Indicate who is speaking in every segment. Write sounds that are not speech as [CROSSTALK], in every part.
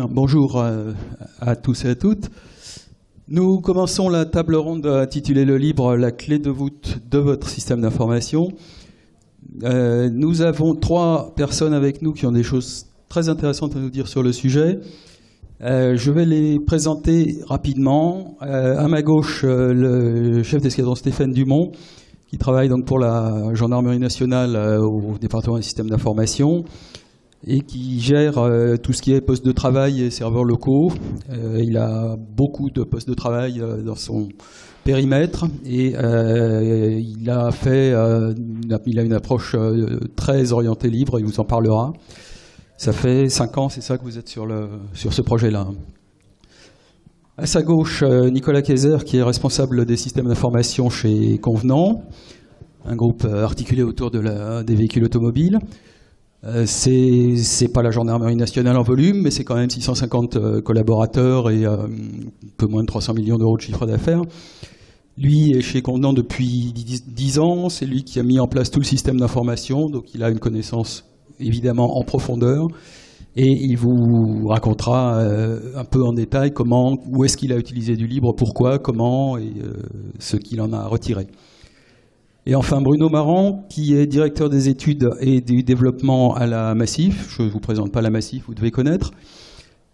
Speaker 1: Bonjour à, à tous et à toutes. Nous commençons la table ronde intitulée Le Libre, la clé de voûte de votre système d'information. Euh, nous avons trois personnes avec nous qui ont des choses très intéressantes à nous dire sur le sujet. Euh, je vais les présenter rapidement. Euh, à ma gauche, euh, le chef d'escadron Stéphane Dumont, qui travaille donc pour la gendarmerie nationale euh, au département des systèmes d'information et qui gère euh, tout ce qui est poste de travail et serveurs locaux. Euh, il a beaucoup de postes de travail euh, dans son périmètre et il a fait, il a une approche très orientée libre. Il vous en parlera. Ça fait cinq ans, c'est ça que vous êtes sur le sur ce projet-là. À sa gauche, Nicolas Kayser, qui est responsable des systèmes d'information chez Convenant, un groupe articulé autour de des véhicules automobiles. Euh, c'est pas la gendarmerie nationale en volume, mais c'est quand même 650 euh, collaborateurs et euh, un peu moins de 300 millions d'euros de chiffre d'affaires. Lui est chez Convenant depuis 10 10 ans, c'est lui qui a mis en place tout le système d'information, donc il a une connaissance évidemment en profondeur. Et il vous racontera euh, un peu en détail comment, où est-ce qu'il a utilisé du libre, pourquoi, comment et ce qu'il en a retiré. Et enfin Bruno Marant, qui est directeur des études et du développement à la Massif. Je ne vous présente pas la Massif, vous devez connaître.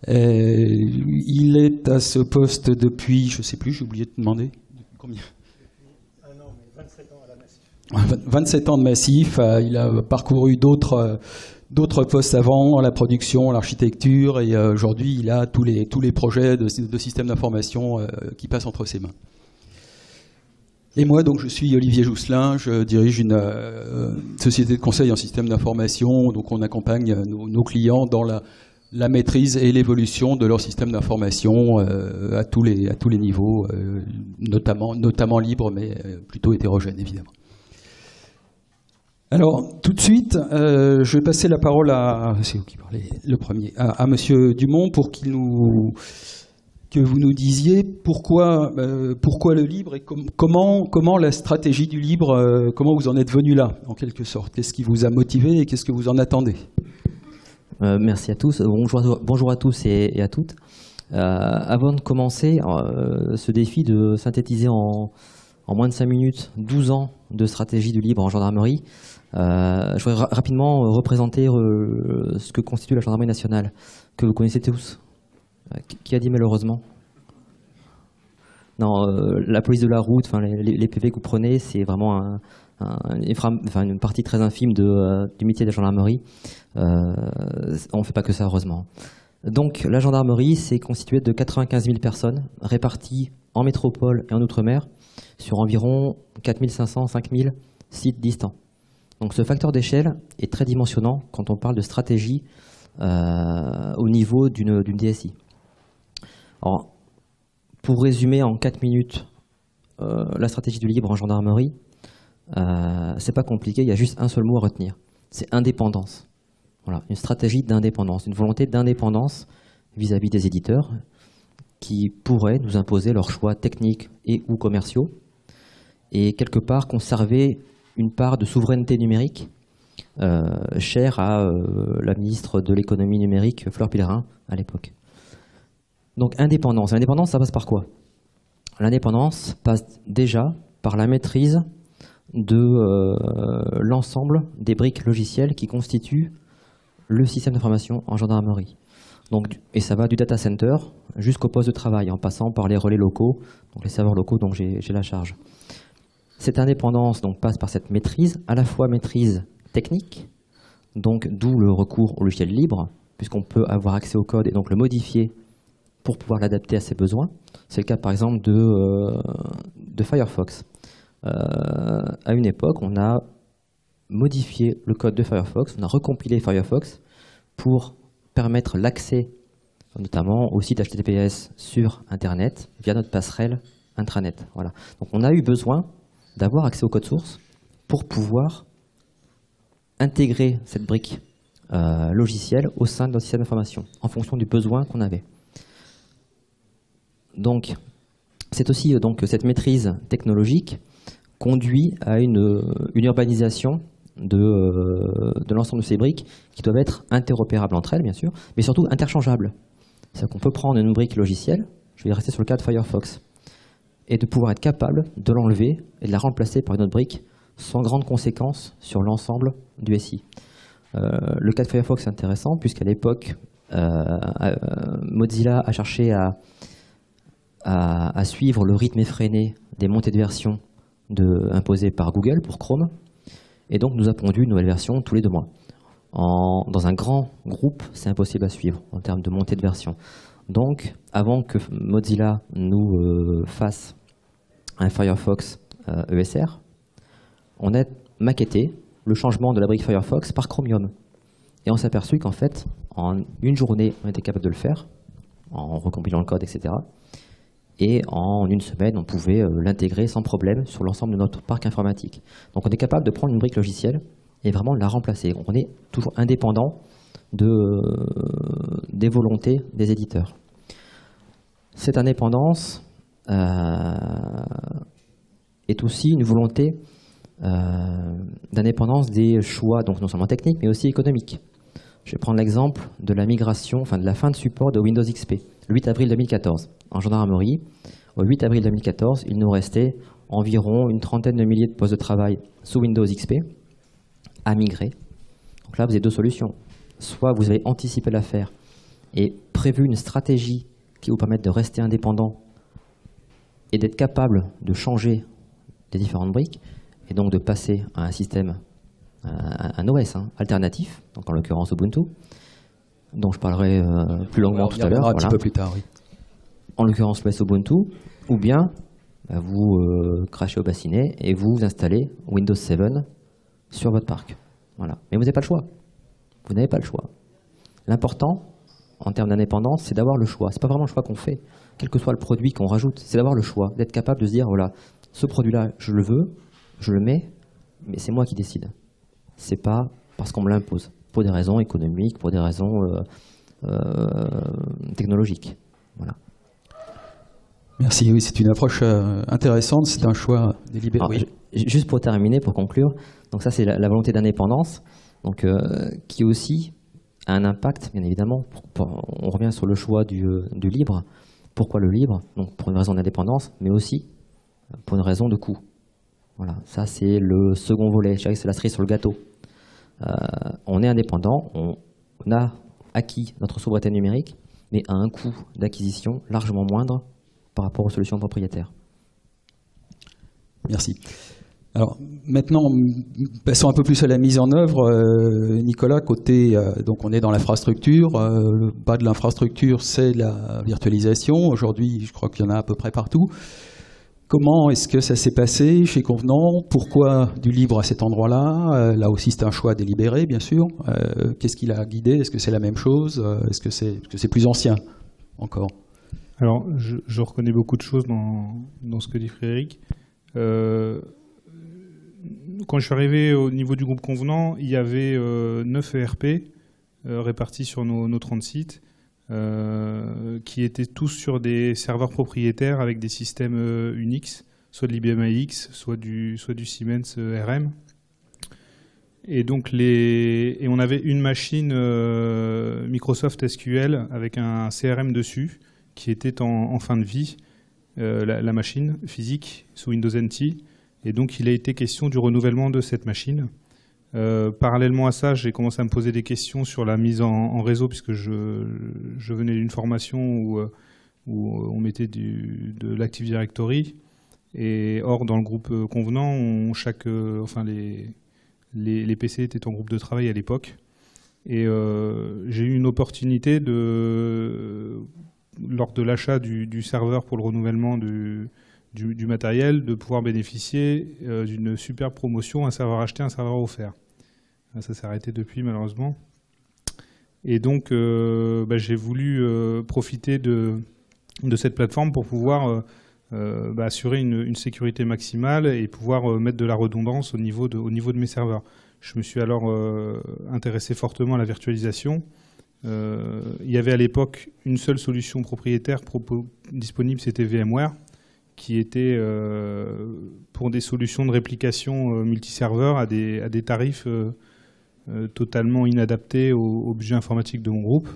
Speaker 1: Il est à ce poste depuis, je ne sais plus, j'ai oublié de demander. Combien? 27 ans de Massif. Euh, Il a parcouru d'autres euh, d'autres postes avant, la production, l'architecture, et euh, aujourd'hui il a tous les, tous les projets de, de systèmes d'information qui passent entre ses mains. Et moi, donc, je suis Olivier Jousselin, je dirige une euh, société de conseil en système d'information. Donc, on accompagne nos, nos clients dans la, maîtrise et l'évolution de leur système d'information euh, à, tous les, à tous les niveaux, euh, notamment, notamment libre, mais euh, plutôt hétérogène, évidemment. Alors, tout de suite, euh, je vais passer la parole à. C'est vous qui le premier, à Monsieur Dumont pour qu'il nous que vous nous disiez pourquoi, euh, pourquoi le libre et com- comment, comment la stratégie du libre, euh, comment vous en êtes venu là, en quelque sorte? Qu'est-ce qui vous a motivé et qu'est-ce que vous en attendez?
Speaker 2: Euh, merci à tous. Bonjour, bonjour à tous et, à toutes. Avant de commencer ce défi de synthétiser en, moins de 5 minutes 12 ans de stratégie du libre en gendarmerie, je voudrais ra- rapidement représenter ce que constitue la gendarmerie nationale, que vous connaissez tous. Euh, qui- a dit malheureusement? Non, euh, la police de la route, enfin les, PV que vous prenez, c'est vraiment un- un- une, partie très infime euh, du métier de la gendarmerie. Euh, on ne fait pas que ça, heureusement. Donc, la gendarmerie, c'est constitué de 95 000 personnes réparties en métropole et en outre-mer sur environ 4 500, 5 000 sites distants. Donc, ce facteur d'échelle est très dimensionnant quand on parle de stratégie au niveau d'une DSI. Alors, pour résumer en 4 minutes euh, la stratégie du libre en gendarmerie, euh, c'est pas compliqué, il y a juste un seul mot à retenir c'est indépendance. Voilà, une stratégie d'indépendance, une volonté d'indépendance vis-à-vis des éditeurs qui pourraient nous imposer leurs choix techniques et ou commerciaux et quelque part conserver une part de souveraineté numérique euh, chère à euh, la ministre de l'économie numérique Fleur Pellerin à l'époque. Donc indépendance. L'indépendance, ça passe par quoi? L'indépendance passe déjà par la maîtrise de euh, l'ensemble des briques logicielles qui constituent le système d'information en gendarmerie. Donc, et ça va du data center jusqu'au poste de travail, en passant par les relais locaux, donc les serveurs locaux dont j'ai la charge. Cette indépendance donc, passe par cette maîtrise, à la fois maîtrise technique, donc d'où le recours au logiciel libre, puisqu'on peut avoir accès au code et donc le modifier pour pouvoir l'adapter à ses besoins. C'est le cas par exemple de, euh, Firefox. Euh, à une époque, on a modifié le code de Firefox, on a recompilé Firefox pour permettre l'accès notamment au site HTTPS sur Internet via notre passerelle intranet. Voilà. Donc on a eu besoin d'avoir accès au code source pour pouvoir intégrer cette brique euh, logicielle au sein de notre système d'information en fonction du besoin qu'on avait. Donc c'est aussi euh, donc cette maîtrise technologique conduit à une, euh, une urbanisation de, euh, de l'ensemble de ces briques qui doivent être interopérables entre elles, bien sûr, mais surtout interchangeables. C'est qu'on peut prendre une brique logicielle, je vais rester sur le cas de Firefox, et de pouvoir être capable de l'enlever et de la remplacer par une autre brique sans grande conséquence sur l'ensemble du SI. Le cas de Firefox est intéressant puisqu'à l'époque, Mozilla a cherché à, à, suivre le rythme effréné des montées de version imposées par Google pour Chrome. Et donc nous a pondu une nouvelle version tous les deux mois. Dans un grand groupe, c'est impossible à suivre en termes de montée de version. Donc, avant que Mozilla nous fasse un Firefox ESR, e on a maquetté le changement de la brique Firefox par Chromium. Et on s'est aperçu qu'en fait, en une journée, on était capable de le faire, en recompilant le code, etc. Et en une semaine, on pouvait euh, l'intégrer sans problème sur l'ensemble de notre parc informatique. Donc on est capable de prendre une brique logicielle et vraiment la remplacer. On est toujours indépendant euh, des volontés des éditeurs. Cette indépendance euh, est aussi une volonté d'indépendance des choix, donc non seulement techniques, mais aussi économiques. Je vais prendre l'exemple de la migration, enfin de la fin de support de Windows XP, le 8 avril 2014. En gendarmerie, au 8 avril 2014, il nous restait environ une trentaine de milliers de postes de travail sous Windows XP à migrer. Donc là, vous avez deux solutions. Soit vous avez anticipé l'affaire et prévu une stratégie qui vous permette de rester indépendant et d'être capable de changer les différentes briques, et donc de passer à un système, un, OS hein, alternatif, donc en l'occurrence Ubuntu, dont je parlerai euh, plus longuement tout à l'heure.
Speaker 1: Un petit peu plus tard, oui.
Speaker 2: En l'occurrence l'OS Ubuntu, ou bien bah, vous euh, crachez au bassinet et vous installez Windows 7 sur votre parc. Voilà. Mais vous n'avez pas le choix. Vous n'avez pas le choix. L'important, en termes d'indépendance, c'est d'avoir le choix. C'est pas vraiment le choix qu'on fait, quel que soit le produit qu'on rajoute. C'est d'avoir le choix, d'être capable de se dire voilà, ce produit-là, je le veux, je le mets, mais c'est moi qui décide. C'est pas parce qu'on me l'impose, pour des raisons économiques, pour des raisons euh, euh, technologiques. Voilà.
Speaker 1: Merci, oui, c'est une approche euh, intéressante, c'est un choix délibéré.
Speaker 2: Juste pour terminer, pour conclure, donc ça c'est la, volonté d'indépendance, donc qui aussi a un impact, bien évidemment. on revient sur le choix du, du, libre. Pourquoi le libre? Donc pour une raison d'indépendance, mais aussi pour une raison de coût. Voilà, ça c'est le second volet. Je dirais que c'est la cerise sur le gâteau. Euh, on est indépendant, on, a acquis notre souveraineté numérique, mais à un coût d'acquisition largement moindre par rapport aux solutions propriétaires.
Speaker 1: Merci. Alors maintenant, passons un peu plus à la mise en œuvre. Euh, Nicolas, côté, euh, donc on est dans l'infrastructure. le bas de l'infrastructure, c'est la virtualisation. Aujourd'hui, je crois qu'il y en a à peu près partout. Comment est-ce que ça s'est passé chez Convenant? Pourquoi du libre à cet endroit-là? Euh, Là aussi, c'est un choix délibéré, bien sûr. Euh, qu'est-ce qui l'a guidé? Est-ce que c'est la même chose? Euh, Est-ce que c'est plus ancien encore?
Speaker 3: Alors, je, reconnais beaucoup de choses dans, ce que dit Frédéric. quand je suis arrivé au niveau du groupe Convenant, il y avait 9 ERP répartis sur nos, nos 30 sites. Euh, qui étaient tous sur des serveurs propriétaires avec des systèmes euh, Unix, soit de l'IBM AX, soit du, soit du Siemens euh, RM. Et donc les et on avait une machine Microsoft SQL avec un CRM dessus qui était en, fin de vie, la, la, machine physique sous Windows NT. Et donc il a été question du renouvellement de cette machine. Euh, parallèlement à ça, j'ai commencé à me poser des questions sur la mise en, réseau, puisque je, venais d'une formation où, euh, on mettait de l'Active Directory. Et or, dans le groupe euh, convenant, chaque, enfin les, les, PC étaient en groupe de travail à l'époque. Et j'ai eu une opportunité de, lors de l'achat du, serveur pour le renouvellement du, du, matériel, de pouvoir bénéficier euh, d'une super promotion, un serveur acheté, un serveur offert. Ça s'est arrêté depuis malheureusement. Et donc euh, bah, j'ai voulu euh, profiter de, cette plateforme pour pouvoir bah, assurer une, sécurité maximale et pouvoir mettre de la redondance au niveau de mes serveurs. Je me suis alors intéressé fortement à la virtualisation. il y avait à l'époque une seule solution propriétaire disponible, c'était VMware qui était euh, pour des solutions de réplication euh, multiserveur à des, à des tarifs euh, totalement inadaptés au, budget informatique de mon groupe.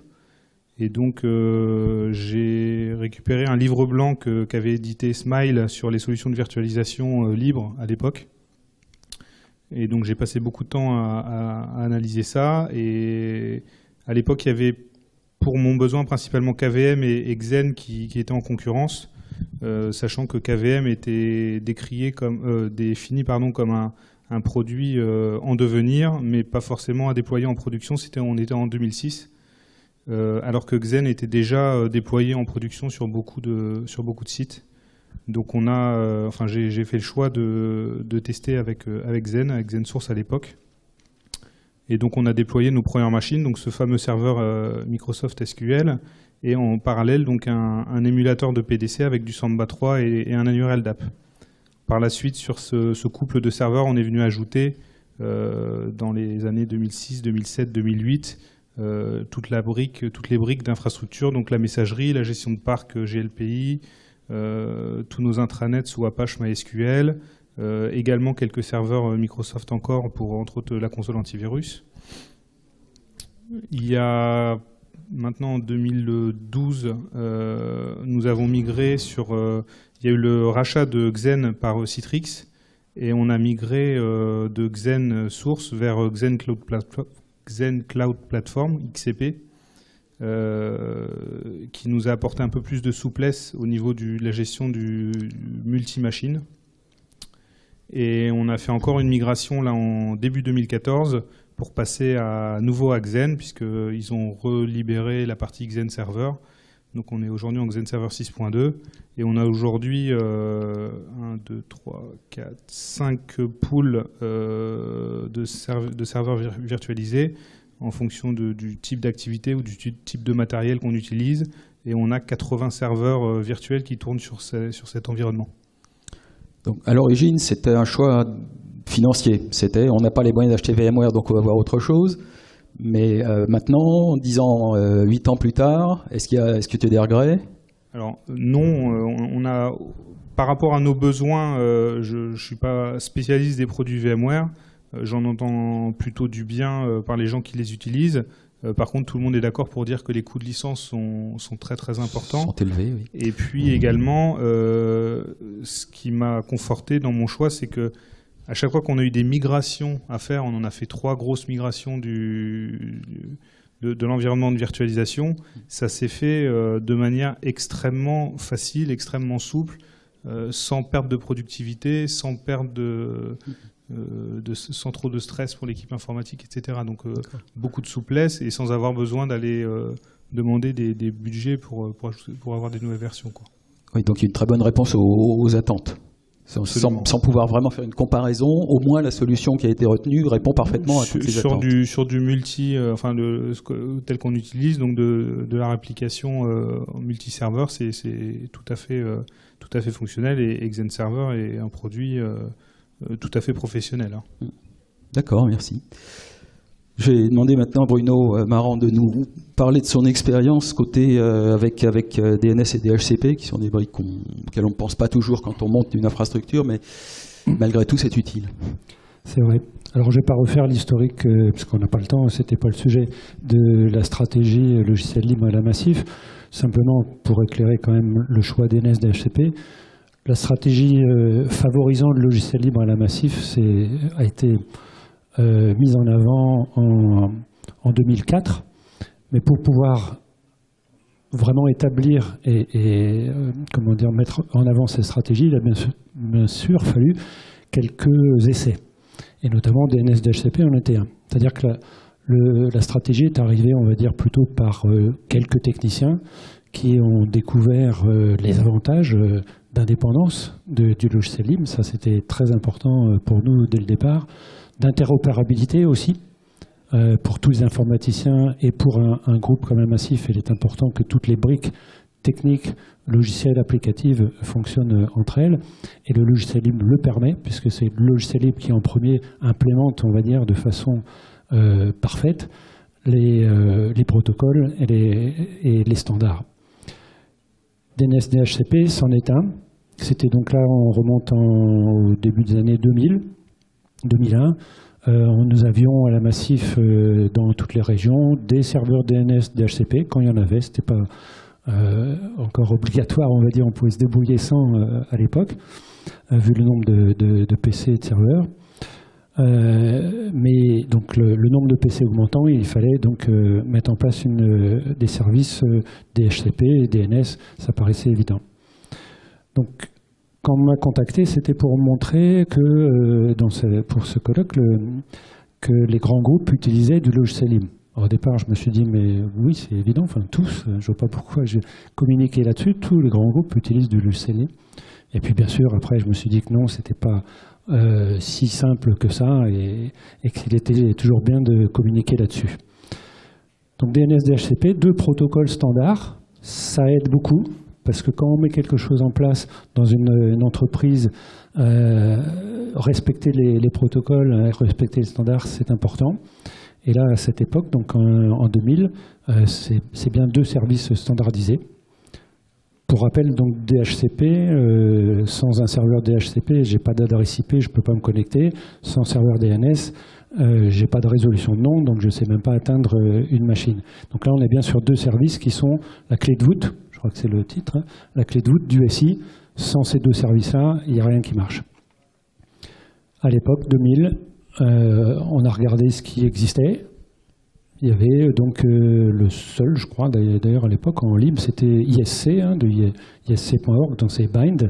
Speaker 3: Et donc, j'ai récupéré un livre blanc qu'avait édité Smile sur les solutions de virtualisation libre à l'époque. Et donc, j'ai passé beaucoup de temps à, analyser ça. Et à l'époque, il y avait pour mon besoin principalement KVM et, Xen qui, étaient en concurrence, euh, sachant que KVM était décrié comme, euh, défini pardon, comme un, produit euh, en devenir, mais pas forcément à déployer en production. C'était, on était en 2006, alors que Xen était déjà déployé en production sur beaucoup de, sites. Donc on a, enfin j'ai, fait le choix de, tester avec, avec Xen, avec Xen Source à l'époque. Et donc on a déployé nos premières machines, donc ce fameux serveur euh, Microsoft SQL, et en parallèle donc un, émulateur de PDC avec du Samba 3 et, un annuaire LDAP. Par la suite, sur ce, couple de serveurs, on est venu ajouter euh, dans les années 2006, 2007, 2008 toute la brique, toutes les briques d'infrastructure, donc la messagerie, la gestion de parc GLPI, euh, tous nos intranets sous Apache MySQL, euh, également quelques serveurs euh, Microsoft encore pour entre autres la console antivirus. Il y a maintenant en 2012, euh, nous avons migré sur. il y a eu le rachat de Xen par Citrix et on a migré de Xen Source vers Xen Cloud, Xen Cloud Platform, XCP, qui nous a apporté un peu plus de souplesse au niveau de la gestion du multi-machine. Et on a fait encore une migration là en début 2014 pour passer à nouveau à Xen, puisqu'ils ont relibéré la partie Xen Server. Donc on est aujourd'hui en Xen Server 6.2 et on a aujourd'hui euh, 1, 2, 3, 4, 5 pools de, de, serveurs virtualisés en fonction du type d'activité ou du type de matériel qu'on utilise. Et on a 80 serveurs euh, virtuels qui tournent sur, sur cet environnement.
Speaker 1: Donc, à l'origine, c'était un choix financier. C'était, on n'a pas les moyens d'acheter VMware, donc on va voir autre chose. Mais euh, maintenant, 10 ans, euh, 8 ans plus tard, est-ce, qu'il y a, est-ce que tu as des regrets?
Speaker 3: Alors non, euh, on a, par rapport à nos besoins, euh, je ne suis pas spécialiste des produits VMware. J'en entends plutôt du bien par les gens qui les utilisent. Par contre, tout le monde est d'accord pour dire que les coûts de licence sont, très très importants.
Speaker 1: Sont élevés, oui.
Speaker 3: Et puis également, ce qui m'a conforté dans mon choix, c'est que à chaque fois qu'on a eu des migrations à faire, on en a fait trois grosses migrations du, de, l'environnement de virtualisation, ça s'est fait euh, de manière extrêmement facile, extrêmement souple, sans perte de productivité, sans perte de, euh, de, sans trop de stress pour l'équipe informatique, etc. Donc euh, beaucoup de souplesse et sans avoir besoin d'aller euh, demander des, budgets pour, pour, avoir des nouvelles versions.
Speaker 1: Oui, donc une très bonne réponse aux, attentes. Sans, pouvoir vraiment faire une comparaison, au moins la solution qui a été retenue répond parfaitement à toutes ces
Speaker 3: sur
Speaker 1: attentes.
Speaker 3: Du, sur du multi, enfin de, tel qu'on utilise, donc de, de la réplication multi-serveur, c'est tout, à fait tout à fait fonctionnel et, Xen Server est un produit euh, tout à fait professionnel. Hein.
Speaker 1: D'accord, merci. Je vais demander maintenant à Bruno euh, Marant de nous parler de son expérience côté euh, avec, avec DNS et DHCP, qui sont des briques auxquelles on ne pense pas toujours quand on monte une infrastructure, mais malgré tout, c'est utile.
Speaker 4: C'est vrai. Alors, je ne vais pas refaire l'historique, parce qu'on n'a pas le temps, ce n'était pas le sujet, de la stratégie logiciel libre à la massif. Simplement, pour éclairer quand même le choix DNS DHCP, la stratégie euh, favorisant le logiciel libre à la massif a été euh, mise en avant en, 2004, mais pour pouvoir vraiment établir et, euh, comment dire, mettre en avant cette stratégie, il a bien sûr, fallu quelques essais, et notamment DNS DHCP en était un. C'est-à-dire que la, stratégie est arrivée, on va dire, plutôt par quelques techniciens qui ont découvert les avantages d'indépendance du logiciel libre, ça c'était très important euh, pour nous dès le départ, d'interopérabilité aussi, euh, pour tous les informaticiens et pour un, groupe comme un massif, il est important que toutes les briques techniques, logicielles, applicatives fonctionnent entre elles. Et le logiciel libre le permet, puisque c'est le logiciel libre qui en premier implémente, on va dire, de façon euh, parfaite les, les, protocoles et les, standards. DNS DHCP c'en est un. C'était donc là, on remonte au début des années 2000, 2001. nous avions à la Massif dans toutes les régions des serveurs DNS DHCP quand il y en avait. C'était pas encore obligatoire, on va dire, on pouvait se débrouiller sans à l'époque, vu le nombre de, PC et de serveurs. mais donc le, nombre de PC augmentant, il fallait donc mettre en place des services DHCP et DNS, ça paraissait évident. Donc quand on m'a contacté, c'était pour montrer que euh, pour ce colloque, que les grands groupes utilisaient du logiciel LIM. au départ, je me suis dit, mais oui, c'est évident, enfin tous, je ne vois pas pourquoi j'ai communiqué là-dessus, tous les grands groupes utilisent du logiciel LIM. Et puis bien sûr, après, je me suis dit que non, c'était pas euh, si simple que ça et, et qu'il était toujours bien de communiquer là-dessus. Donc DNS, DHCP, deux protocoles standards, ça aide beaucoup. Parce que quand on met quelque chose en place dans une, entreprise, euh, respecter les, protocoles, hein, respecter les standards, c'est important. Et là, à cette époque, donc en, 2000, euh, c'est bien deux services standardisés. Pour rappel, donc DHCP, euh, sans un serveur DHCP, j'ai pas d'adresse IP, je peux pas me connecter. Sans serveur DNS, euh, j'ai pas de résolution de nom, donc je sais même pas atteindre une machine. Donc là, on est bien sur deux services qui sont la clé de voûte, crois que c'est le titre, hein. la clé de voûte du SI. Sans ces deux services-là, il n'y a rien qui marche. À l'époque, 2000, euh, on a regardé ce qui existait. Il y avait donc euh, le seul, je crois, d'ailleurs à l'époque en libre, c'était ISC, hein, de ISC.org, dans ses bind,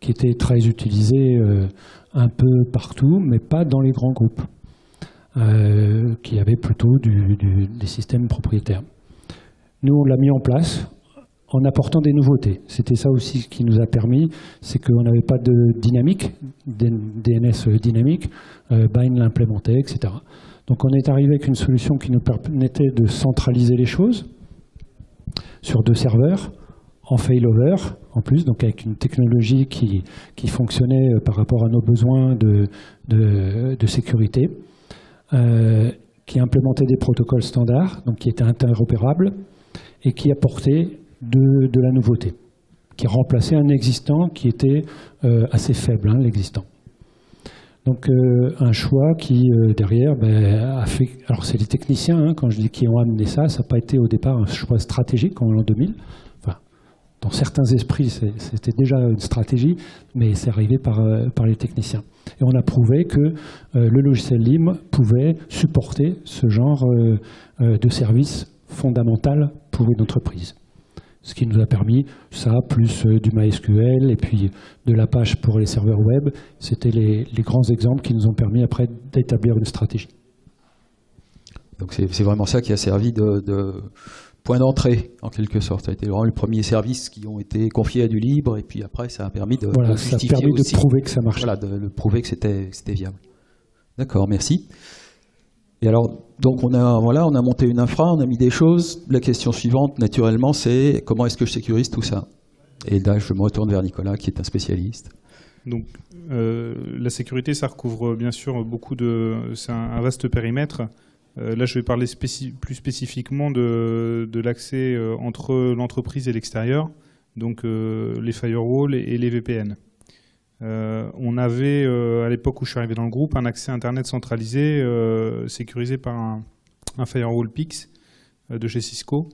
Speaker 4: qui était très utilisé euh, un peu partout, mais pas dans les grands groupes, qui avaient plutôt des systèmes propriétaires. Nous, on l'a mis en place en apportant des nouveautés. C'était ça aussi qui nous a permis, c'est qu'on n'avait pas de dynamique, DNS dynamique, euh, Bind l'implémentait, etc. Donc on est arrivé avec une solution qui nous permettait de centraliser les choses sur deux serveurs, en failover en plus, donc avec une technologie qui, fonctionnait euh, par rapport à nos besoins de, sécurité, euh, qui implémentait des protocoles standards, donc qui étaient interopérables, et qui apportait de, la nouveauté, qui remplaçait un existant qui était euh, assez faible, hein, l'existant. Donc euh, un choix qui euh, derrière ben, a fait. Alors c'est les techniciens, hein, quand je dis qui ont amené ça, ça n'a pas été au départ un choix stratégique en l'an 2000. Enfin, dans certains esprits, c'était déjà une stratégie, mais c'est arrivé par, par les techniciens. Et on a prouvé que le logiciel LIM pouvait supporter ce genre de service fondamental pour une entreprise ce qui nous a permis ça, plus euh, du MySQL et puis de l'Apache pour les serveurs web. C'était les, grands exemples qui nous ont permis après d'établir une stratégie.
Speaker 1: Donc c'est vraiment ça qui a servi de, point d'entrée, en quelque sorte. Ça a été vraiment les premiers services qui ont été confiés à du libre, et puis après, ça a permis de,
Speaker 4: voilà, ça a permis de prouver que ça marchait.
Speaker 1: Voilà, de, de prouver que c'était viable. D'accord, merci. Et alors, donc on a, voilà, on a monté une infra, on a mis des choses. La question suivante, naturellement, c'est comment est-ce que je sécurise tout ça? Et là, je me retourne vers Nicolas, qui est un spécialiste.
Speaker 3: Donc, euh, la sécurité, ça recouvre bien sûr beaucoup de. C'est un, vaste périmètre. Euh, là, je vais parler plus spécifiquement de, l'accès euh, entre l'entreprise et l'extérieur, donc les firewalls et les VPN. Euh, on avait, euh, à l'époque où je suis arrivé dans le groupe, un accès Internet centralisé, euh, sécurisé par un, firewall PIX de chez Cisco,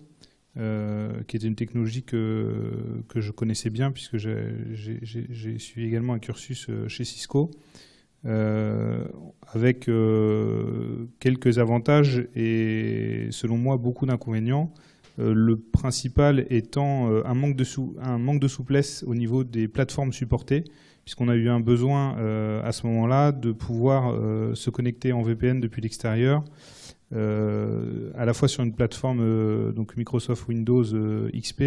Speaker 3: qui était une technologie que, que je connaissais bien, puisque j'ai suivi également un cursus chez Cisco, avec quelques avantages et, selon moi, beaucoup d'inconvénients. le principal étant un manque, de un manque de souplesse au niveau des plateformes supportées, puisqu'on a eu un besoin euh, à ce moment-là de pouvoir euh, se connecter en VPN depuis l'extérieur, euh, à la fois sur une plateforme donc Microsoft Windows XP,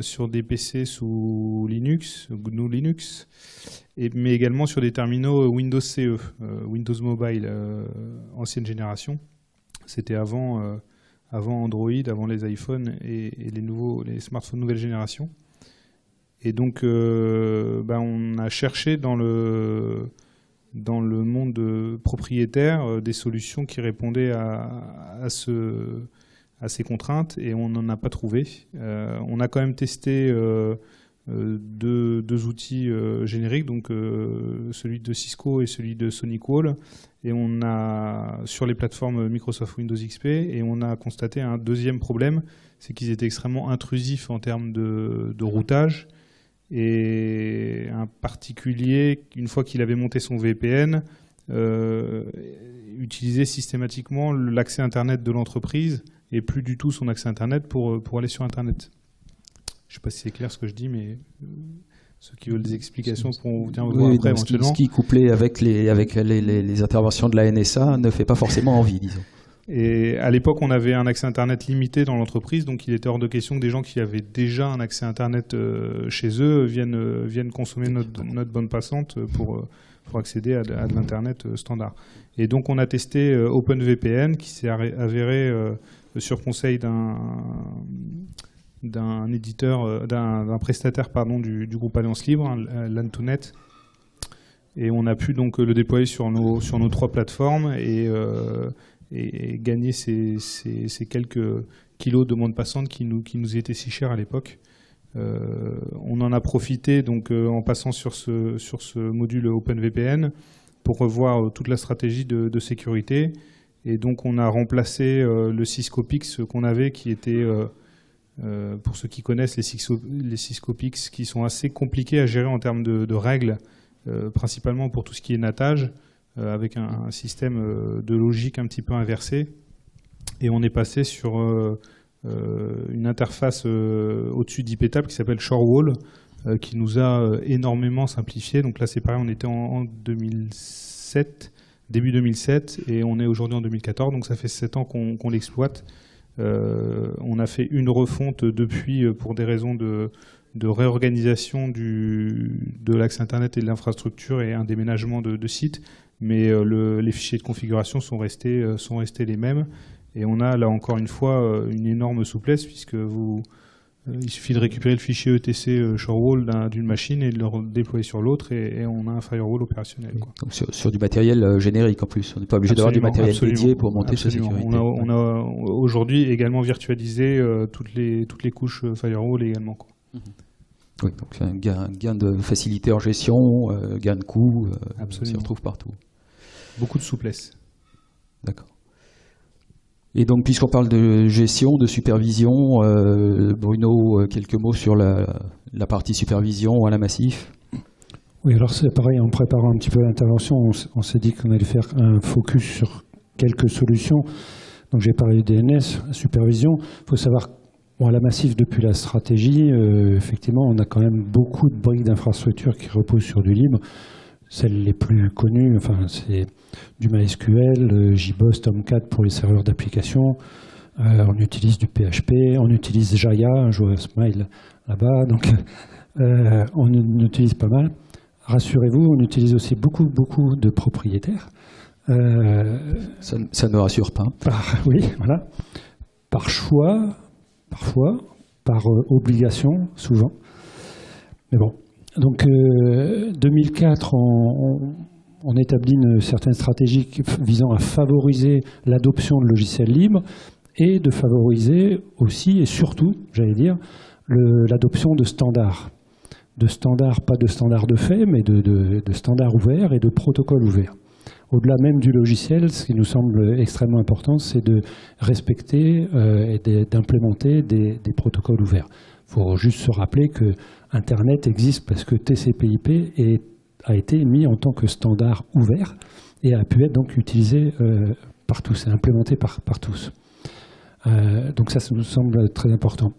Speaker 3: sur des PC sous Linux, GNU Linux, et, mais également sur des terminaux Windows CE, Windows Mobile ancienne génération. C'était avant, Android, avant les iPhones et, et, les, nouveaux, les smartphones nouvelle génération. Et donc, euh, ben, on a cherché dans le, dans le monde propriétaire euh, des solutions qui répondaient à, à, ce, à ces contraintes et on n'en a pas trouvé. Euh, on a quand même testé deux, deux, outils génériques, donc celui de Cisco et celui de SonicWall. Et on a sur les plateformes Microsoft Windows XP, et on a constaté un deuxième problème, c'est qu'ils étaient extrêmement intrusifs en termes de routage. Et un particulier, une fois qu'il avait monté son VPN, euh, utilisait systématiquement l'accès Internet de l'entreprise et plus du tout son accès Internet pour, euh, pour aller sur Internet. Je ne sais pas si c'est clair ce que je dis, mais euh, ceux qui veulent des explications pourront venir
Speaker 1: voir après éventuellement. Ce qui, couplé avec, les, avec les, les, interventions de la NSA, ne fait pas forcément envie, disons.
Speaker 3: Et à l'époque, on avait un accès Internet limité dans l'entreprise, donc il était hors de question que des gens qui avaient déjà un accès Internet chez eux viennent, viennent consommer notre, notre bande passante pour, pour accéder à de, l'Internet euh, standard. Et donc on a testé euh, OpenVPN qui s'est avéré euh, sur conseil d'un d'un éditeur, d'un prestataire pardon, du, groupe Alliance Libre, hein, l'Antonet, et on a pu donc le déployer sur nos, sur nos trois plateformes et, et, gagner ces, quelques kilos de monde passante qui nous, qui étaient si chers à l'époque. Euh, on en a profité donc euh, en passant sur ce, module OpenVPN pour revoir euh, toute la stratégie de, sécurité. Et donc on a remplacé le Cisco Pix qu'on avait, qui était, pour ceux qui connaissent les Cisco, les Cisco Pix, qui sont assez compliqués à gérer en termes de, règles, principalement pour tout ce qui est natage, avec un, système de logique un petit peu inversé. Et on est passé sur euh, une interface euh, au-dessus d'IPTAP qui s'appelle Shorewall, euh, qui nous a énormément simplifié. Donc là, c'est pareil, on était en, 2007 début 2007 et on est aujourd'hui en 2014, donc ça fait 7 ans qu'on l'exploite. on a fait une refonte depuis pour des raisons de, réorganisation de l'accès Internet et de l'infrastructure et un déménagement de, de site, mais les fichiers de configuration sont restés, sont restés les mêmes. Et on a là encore une fois euh, une énorme souplesse puisque vous, euh, il suffit de récupérer le fichier ETC euh, Shorewall d'une machine et de le déployer sur l'autre et, on a un firewall opérationnel.
Speaker 1: Donc sur, du matériel générique en plus, on n'est pas obligé d'avoir du matériel dédié pour monter cette sécurité.
Speaker 3: On a, aujourd'hui également virtualisé toutes, les, toutes les couches firewall également. Quoi.
Speaker 1: Mhm. Oui, donc c'est un gain, de facilité en gestion, gain de coût, on s'y retrouve partout.
Speaker 3: Beaucoup de souplesse.
Speaker 1: D'accord. Et donc, puisqu'on parle de gestion, de supervision, euh, Bruno, euh, quelques mots sur la, partie supervision à la Massif?
Speaker 4: Oui, alors c'est pareil, en préparant un petit peu l'intervention, on, s'est dit qu'on allait faire un focus sur quelques solutions. Donc j'ai parlé du DNS, supervision. Il faut savoir Bon, à la Massif, depuis la stratégie, euh, effectivement, on a quand même beaucoup de briques d'infrastructures qui reposent sur du libre. Celles les plus connues, enfin, c'est du MySQL, euh, JBoss, Tomcat pour les serveurs d'application. Euh, on utilise du PHP, on utilise Jaya, je vois Smile là-bas, donc [LAUGHS] euh, on utilise pas mal. Rassurez-vous, on utilise aussi beaucoup, beaucoup de propriétaires.
Speaker 1: ça, ça, ne rassure pas. [LAUGHS]
Speaker 4: oui, voilà. Par choix, parfois, par obligation, souvent. Mais bon, donc 2004, euh, on, établit une certaine stratégie visant à favoriser l'adoption de logiciels libres et de favoriser aussi et surtout, j'allais dire, l'adoption de standards. De standards, pas de standards de fait, mais de, standards ouverts et de protocoles ouverts. Au-delà même du logiciel, ce qui nous semble extrêmement important, c'est de respecter euh, et d'implémenter des, protocoles ouverts. Il faut juste se rappeler que Internet existe parce que TCP/IP a été mis en tant que standard ouvert et a pu être donc utilisé euh, par tous et implémenté par, tous. Euh, donc ça, ça nous semble très important.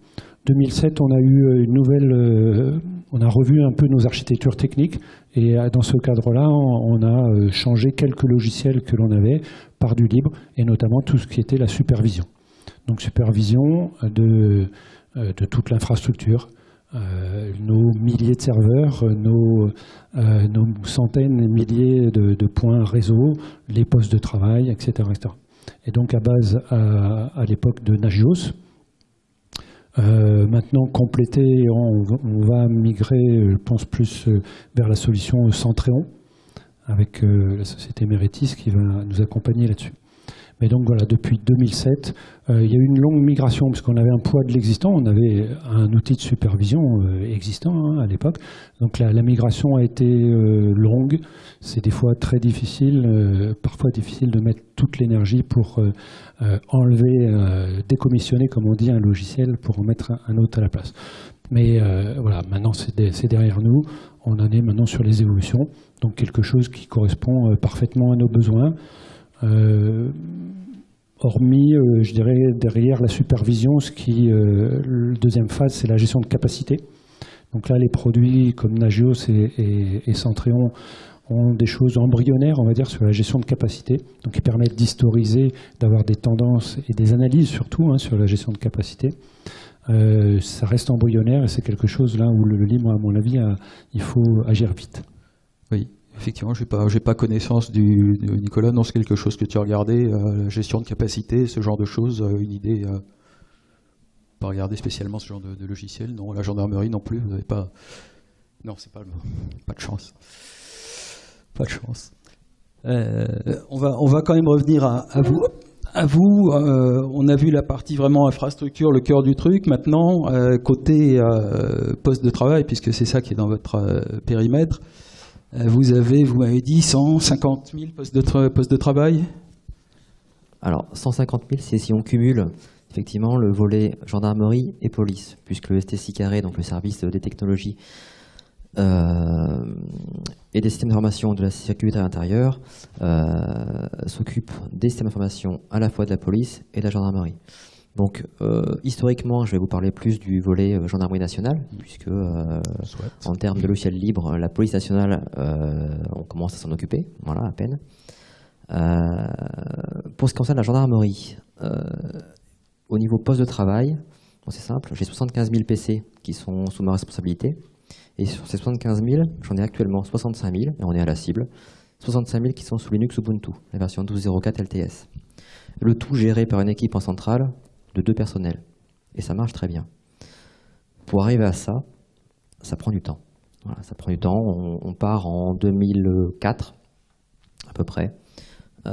Speaker 4: 2007, on a eu une nouvelle, euh, on a revu un peu nos architectures techniques et dans ce cadre-là, on, a changé quelques logiciels que l'on avait par du libre et notamment tout ce qui était la supervision. Donc supervision de, de toute l'infrastructure, euh, nos milliers de serveurs, nos, euh, centaines et milliers de, points réseau, les postes de travail, etc. Et donc à base à, l'époque de Nagios, euh, maintenant complété, on, va migrer, je pense, plus vers la solution Centréon, avec la société Meritis qui va nous accompagner là-dessus. Mais donc voilà, depuis 2007, euh, il y a eu une longue migration parce qu'on avait un poids de l'existant, on avait un outil de supervision euh, existant hein, à l'époque. Donc la, migration a été euh, longue, c'est des fois très difficile, parfois difficile de mettre toute l'énergie pour enlever, décommissionner, comme on dit, un logiciel pour en mettre un autre à la place. Mais voilà, maintenant c'est derrière nous, on en est maintenant sur les évolutions, donc quelque chose qui correspond parfaitement à nos besoins. Euh, hormis, euh, je dirais, derrière la supervision, ce qui, euh, la deuxième phase, c'est la gestion de capacité. Donc là, les produits comme Nagios et, et, Centrion ont des choses embryonnaires, on va dire, sur la gestion de capacité, donc qui permettent d'historiser, d'avoir des tendances et des analyses surtout hein, sur la gestion de capacité. ça reste embryonnaire et c'est quelque chose là où le, livre, à mon avis, il faut agir vite.
Speaker 1: Oui. Effectivement, je n'ai pas, pas connaissance du, Nicolas. Non, c'est quelque chose que tu as regardé, euh, la gestion de capacité, ce genre de choses, euh, une idée. Euh, pas regarder spécialement ce genre de, logiciel. Non, la gendarmerie non plus. Vous n'avez pas. Non, c'est pas Pas de chance. Pas de chance. on va, on va quand même revenir à, vous. À vous, on a vu la partie vraiment infrastructure, le cœur du truc. Maintenant, côté poste de travail, puisque c'est ça qui est dans votre périmètre. Euh, vous avez, vous m'avez dit, 150 000 postes de, postes de travail?
Speaker 2: Alors, 150 000, c'est si on cumule effectivement le volet gendarmerie et police, puisque le STC carré, donc le service des technologies euh, et des systèmes d'information de la sécurité intérieure, euh, s'occupe des systèmes d'information à la fois de la police et de la gendarmerie. Donc, euh, historiquement, je vais vous parler plus du volet euh, gendarmerie nationale, puisque euh, en termes de logiciel libre, la police nationale, on commence à s'en occuper, voilà, à peine. pour ce qui concerne la gendarmerie, au niveau poste de travail, c'est simple, j'ai 75 000 PC qui sont sous ma responsabilité, et sur ces 75 000, j'en ai actuellement 65 000, et on est à la cible, 65 000 qui sont sous Linux Ubuntu, la version 12.04 LTS. Le tout géré par une équipe en centrale de deux personnels. Et ça marche très bien. Pour arriver à ça, ça prend du temps. On, part en 2004, à peu près, euh,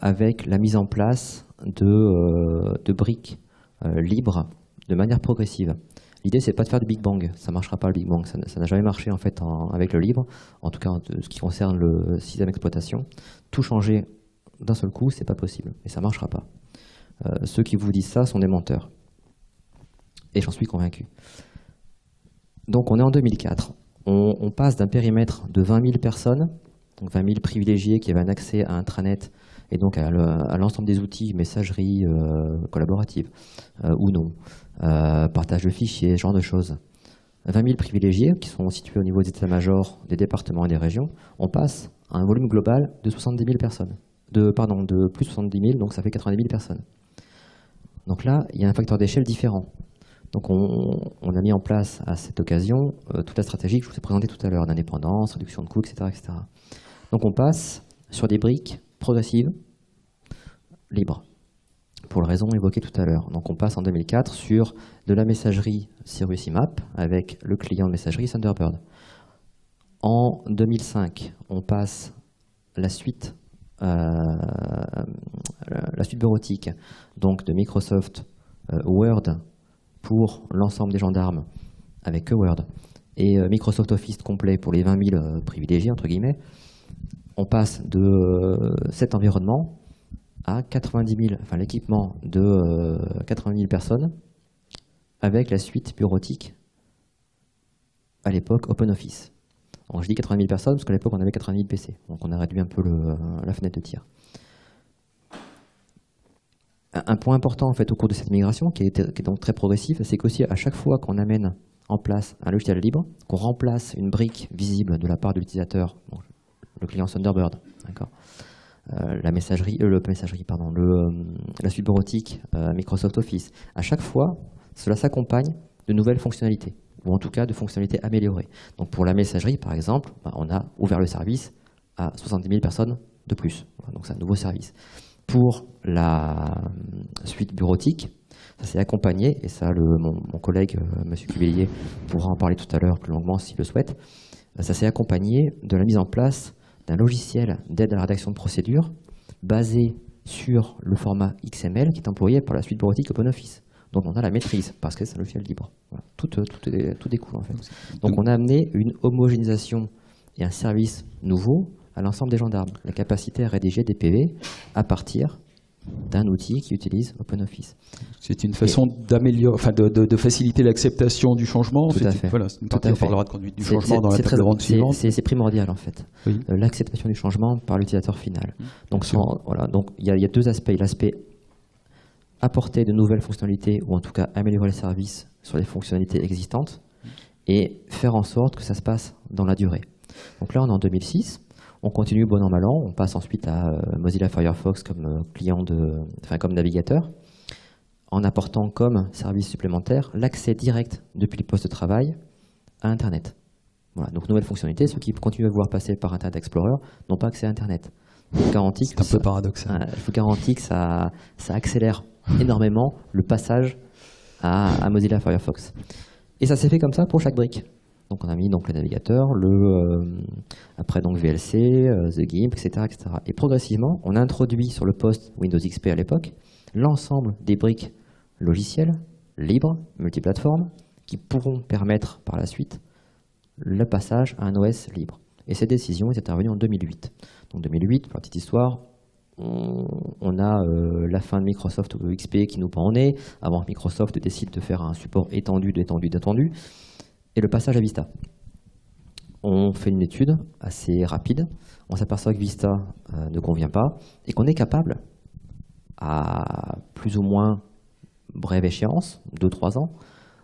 Speaker 2: avec la mise en place de, euh, briques euh, libres de manière progressive. L'idée, c'est pas de faire du Big Bang. Ça marchera pas le Big Bang. Ça n'a jamais marché en fait avec le libre. En tout cas, en ce qui concerne le système d'exploitation, tout changer d'un seul coup, c'est pas possible. Et ça marchera pas. Euh, ceux qui vous disent ça sont des menteurs. Et j'en suis convaincu. Donc on est en 2004. On, passe d'un périmètre de 20 000 personnes, donc 20 000 privilégiés qui avaient un accès à intranet et donc à l'ensemble des outils, messagerie euh, collaborative euh, ou non, partage de fichiers, ce genre de choses. 20 000 privilégiés qui sont situés au niveau des états-majors, des départements et des régions, on passe à un volume global de 70 000 personnes. De, pardon, de plus de 70 000, donc ça fait 90 000 personnes. Donc là, il y a un facteur d'échelle différent. Donc on, a mis en place à cette occasion euh, toute la stratégie que je vous ai présentée tout à l'heure, d'indépendance, réduction de coûts, etc.. Donc on passe sur des briques progressives, libres, pour les raisons évoquées tout à l'heure. Donc on passe en 2004 sur de la messagerie Sirius IMAP avec le client de messagerie Thunderbird. En 2005, on passe la suite la suite bureautique donc de Microsoft euh, Word pour l'ensemble des gendarmes avec que Word et euh, Microsoft Office complet pour les 20 000 privilégiés entre guillemets, on passe de cet environnement à 90 000, enfin l'équipement de 80 000 personnes avec la suite bureautique à l'époque OpenOffice je dis 80 000 personnes parce qu'à l'époque on avait 80 000 PC, donc on a réduit un peu la fenêtre de tir. Un point important au cours de cette migration, qui est, donc très progressive, c'est qu'aussi à chaque fois qu'on amène en place un logiciel libre, qu'on remplace une brique visible de la part de l'utilisateur, le client Thunderbird, euh, la messagerie, euh, le messagerie, pardon, euh, la suite bureautique Microsoft Office. À chaque fois, cela s'accompagne de nouvelles fonctionnalités ou en tout cas de fonctionnalités améliorées. Donc pour la messagerie, par exemple, bah, on a ouvert le service à 70 000 personnes de plus. Donc c'est un nouveau service. Pour la euh, suite bureautique, ça s'est accompagné, et ça mon, collègue euh, M. Cubelier pourra en parler tout à l'heure plus longuement s'il le souhaite, ça s'est accompagné de la mise en place d'un logiciel d'aide à la rédaction de procédures basé sur le format XML qui est employé par la suite bureautique OpenOffice. Donc on a la maîtrise parce que c'est un logiciel libre. Tout, tout, tout, découle en fait. Donc on a amené une homogénéisation et un service nouveau à l'ensemble des gendarmes. La capacité à rédiger des PV à partir d'un outil qui utilise OpenOffice.
Speaker 1: C'est une façon d'améliorer, enfin de, faciliter l'acceptation du changement.
Speaker 2: Tout à fait.
Speaker 1: Voilà,
Speaker 2: Tout
Speaker 1: on parlera de conduite du changement dans la table ronde suivante.
Speaker 2: C'est primordial en fait. Euh, l'acceptation du changement par l'utilisateur final. Mmh. Donc voilà, donc il y, a deux aspects. L'aspect apporter de nouvelles fonctionnalités ou en tout cas améliorer les services sur les fonctionnalités existantes et faire en sorte que ça se passe dans la durée. Donc là, on est en 2006. On continue bon an mal an. On passe ensuite à euh, Mozilla Firefox comme euh, client de, enfin comme navigateur, en apportant comme service supplémentaire l'accès direct depuis le poste de travail à Internet. Voilà, donc nouvelle fonctionnalité. Ceux qui continuent à vouloir passer par Internet Explorer n'ont pas accès à Internet.
Speaker 1: C'est un peu paradoxal.
Speaker 2: Je vous garantis que ça, ça accélère [LAUGHS] énormément le passage à, Mozilla Firefox. Et ça s'est fait comme ça pour chaque brique. Donc on a mis donc le navigateur, le euh, après donc VLC, euh, The GIMP, etc., etc. Et progressivement, on a introduit sur le poste Windows XP à l'époque l'ensemble des briques logicielles libres, multiplateformes, qui pourront permettre par la suite le passage à un OS libre. Et cette décision est intervenue en 2008. Donc 2008, pour la petite histoire, on, a euh, la fin de Microsoft XP qui nous prend en nez, avant que Microsoft décide de faire un support étendu, d'étendu, d'étendu, et le passage à Vista. On fait une étude assez rapide, on s'aperçoit que Vista euh, ne convient pas, et qu'on est capable, à plus ou moins brève échéance, 2-3 ans,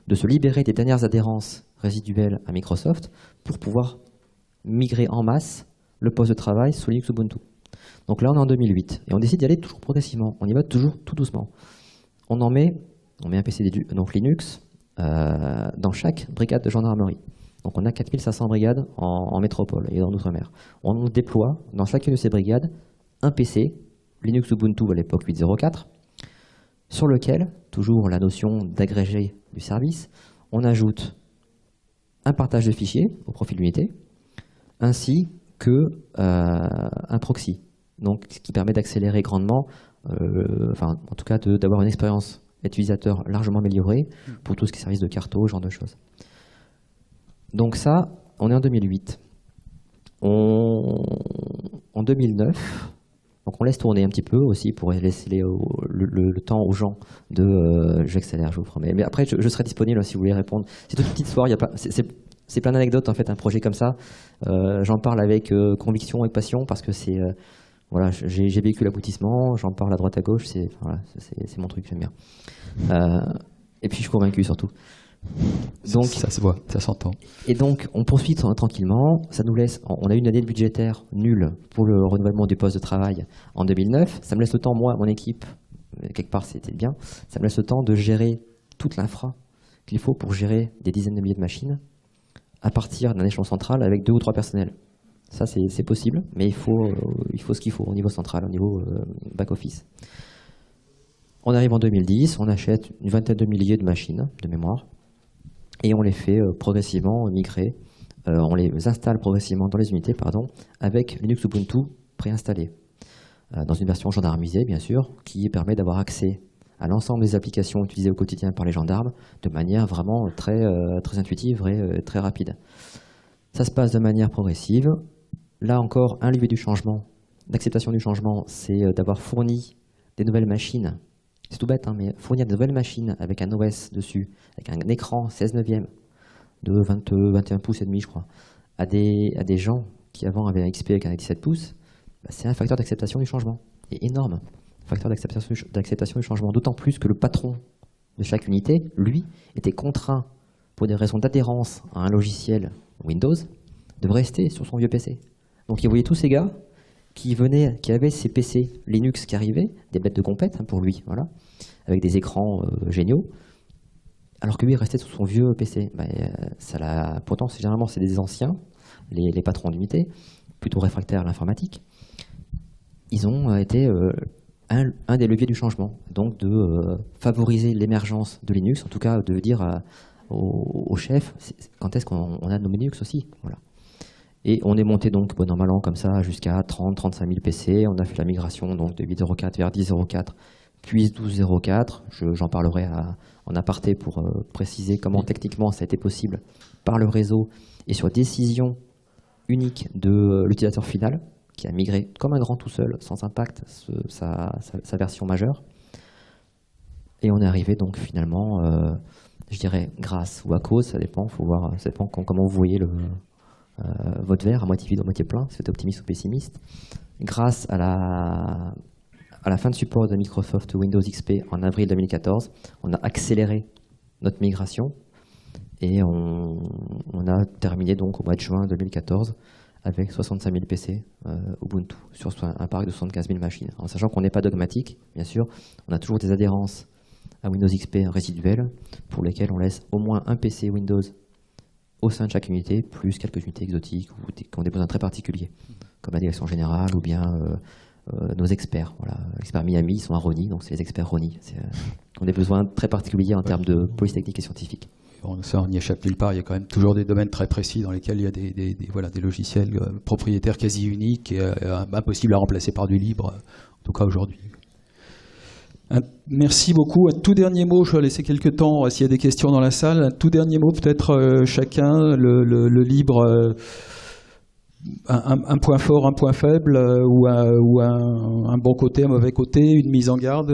Speaker 2: de se libérer des dernières adhérences résiduelles à Microsoft pour pouvoir migrer en masse le poste de travail sous Linux Ubuntu. Donc là, on est en 2008 et on décide d'y aller toujours progressivement. On y va toujours tout doucement. On en met, on met un PC donc Linux euh, dans chaque brigade de gendarmerie. Donc on a 4500 brigades en, métropole et en outre-mer. On déploie dans chacune de ces brigades un PC, Linux Ubuntu à l'époque 8.04, sur lequel, toujours la notion d'agrégé du service, on ajoute un partage de fichiers au profil d'unité, ainsi que euh, un proxy donc ce qui permet d'accélérer grandement, euh, enfin en tout cas d'avoir une expérience utilisateur largement améliorée pour tout ce qui est service de carto, ce genre de choses. Donc ça, on est en 2008. en 2009, donc on laisse tourner un petit peu aussi pour laisser le, temps aux gens de... Euh, j'accélère, je vous promets. Mais après, je, serai disponible si vous voulez répondre. C'est toute une petite histoire, c'est plein d'anecdotes en fait, un projet comme ça. Euh, j'en parle avec conviction et passion parce que c'est voilà, j'ai vécu l'aboutissement, j'en parle à droite à gauche, c'est voilà, mon truc, j'aime bien. Euh, et puis je suis convaincu surtout.
Speaker 1: Donc, ça, se voit, ça s'entend.
Speaker 2: Et donc, on poursuit tranquillement. Ça nous laisse. On a une année budgétaire nulle pour le renouvellement du poste de travail en 2009. Ça me laisse le temps, moi, mon équipe, quelque part, c'était bien. Ça me laisse le temps de gérer toute l'infra qu'il faut pour gérer des dizaines de milliers de machines à partir d'un échelon central avec deux ou trois personnels. Ça, c'est possible, mais il faut, euh, il faut ce qu'il faut au niveau central, au niveau euh, back-office. On arrive en 2010, on achète une vingtaine de milliers de machines de mémoire et on les fait euh, progressivement migrer. on les installe progressivement dans les unités pardon, avec Linux Ubuntu préinstallé. dans une version gendarmisée, bien sûr, qui permet d'avoir accès à l'ensemble des applications utilisées au quotidien par les gendarmes de manière vraiment très, très intuitive et très rapide. Ça se passe de manière progressive. Là encore, un levier du changement, l'acceptation du changement, c'est euh, d'avoir fourni des nouvelles machines. C'est tout bête, hein, mais fournir des nouvelles machines avec un OS dessus, avec un écran 16 neuvième de 21 pouces et demi, je crois, à des, à des gens qui avant avaient un XP avec un 17 pouces, bah, c'est un facteur d'acceptation du changement. Et énorme facteur d'acceptation du changement. D'autant plus que le patron de chaque unité, lui, était contraint, pour des raisons d'adhérence à un logiciel Windows, de rester sur son vieux PC. Donc il voyait tous ces gars qui venaient, qui avaient ces PC Linux qui arrivaient, des bêtes de compète hein, pour lui, voilà, avec des écrans euh, géniaux, alors que lui il restait sur son vieux PC. Bah, euh, ça pourtant, généralement, c'est des anciens, les, patrons d'unité, plutôt réfractaires à l'informatique. Ils ont euh, été un, des leviers du changement, donc de favoriser l'émergence de Linux, en tout cas de dire au, au chef quand est-ce qu'on a nos Linux aussi. Voilà. Et on est monté donc, bon, normalement, comme ça, jusqu'à 30, 35 000 PC. On a fait la migration donc de 8.04 vers 10.04, puis 12.04. J'en parlerai en aparté pour euh, préciser comment techniquement ça a été possible par le réseau et sur décision unique de l'utilisateur final, qui a migré comme un grand tout seul, sans impact, sa, version majeure. Et on est arrivé donc finalement, euh, je dirais grâce ou à cause, ça dépend, faut voir, ça dépend comment vous voyez le, euh, votre verre, à moitié vide ou à moitié plein, c'est optimiste ou pessimiste. Grâce à la, fin de support de Microsoft Windows XP en avril 2014, on a accéléré notre migration et on, on a terminé donc au mois de juin 2014 avec 65 000 PC Ubuntu sur un parc de 75 000 machines. En sachant qu'on n'est pas dogmatique, bien sûr, on a toujours des adhérences à Windows XP résiduelles pour lesquelles on laisse au moins un PC Windows au sein de chaque unité, plus quelques unités exotiques ou qui ont des besoins très particuliers, comme la direction générale ou bien euh, euh, nos experts. Voilà. experts Miami, ils sont à Rony, donc c'est les experts Rony. Euh, ont des besoins très particuliers en termes de police technique et scientifique
Speaker 1: ça, on n'y échappe nulle part. Il y a quand même toujours des domaines très précis dans lesquels il y a des, voilà, des logiciels propriétaires quasi uniques et euh, impossibles à remplacer par du libre, en tout cas aujourd'hui. Merci beaucoup. Un tout dernier mot, je vais laisser quelques temps s'il y a des questions dans la salle. Un tout dernier mot, peut-être euh, chacun, le, libre, un, point fort, un point faible, ou, un, bon côté, un mauvais côté, une mise en garde.